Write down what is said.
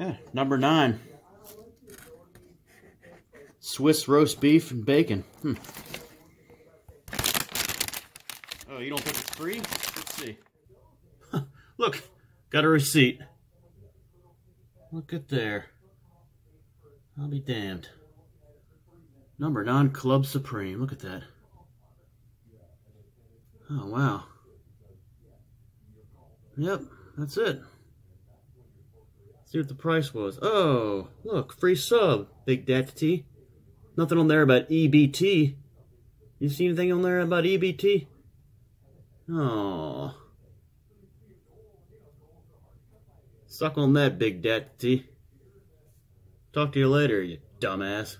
Yeah, number nine. Swiss roast beef and bacon. Hmm. Oh, you don't think it's free? Let's see. Look, got a receipt. Look at there. I'll be damned. Number nine, Club Supreme. Look at that. Oh, wow. Yep, that's it. See what the price was. Oh, look, free sub, Big Daddy. Nothing on there about EBT. You see anything on there about EBT? Oh. Suck on that, Big Daddy. Talk to you later, you dumbass.